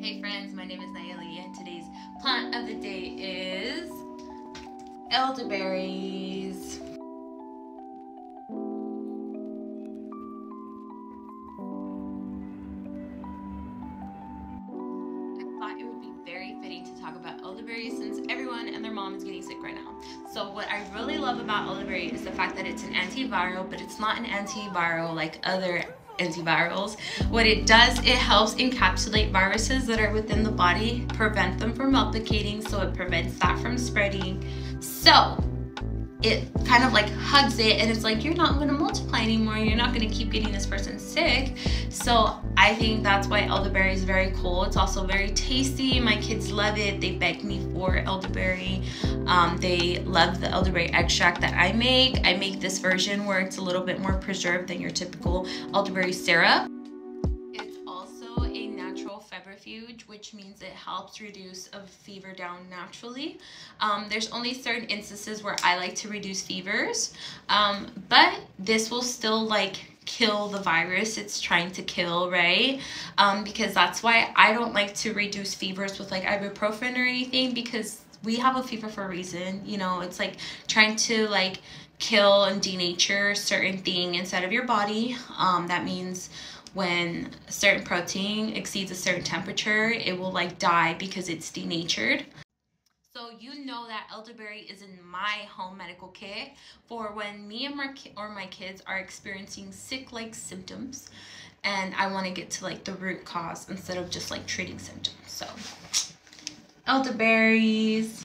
Hey friends, my name is Nayeli and today's plant of the day is elderberries. I thought it would be very fitting to talk about elderberries since everyone and their mom is getting sick right now. So what I really love about elderberry is the fact that it's an antiviral, but it's not an antiviral like other antivirals. What it does, it helps encapsulate viruses that are within the body, prevent them from replicating, so it prevents that from spreading. So it kind of like hugs it and it's like you're not going to multiply anymore. You're not going to keep getting this person sick. So i think that's why elderberry is very cool. It's also very tasty. My kids love it. They beg me for elderberry. Um, they love the elderberry extract that i make. I make this version where it's a little bit more preserved than your typical elderberry syrup which means it helps reduce a fever down naturally. Um, there's only certain instances where I like to reduce fevers, um, but this will still like kill the virus it's trying to kill, right? Um, because that's why I don't like to reduce fevers with like ibuprofen or anything because we have a fever for a reason. You know, it's like trying to like kill and denature certain thing inside of your body. Um, that means when a certain protein exceeds a certain temperature, it will like die because it's denatured. So you know that elderberry is in my home medical kit for when me and my or my kids are experiencing sick-like symptoms and I want to get to like the root cause instead of just like treating symptoms. So elderberries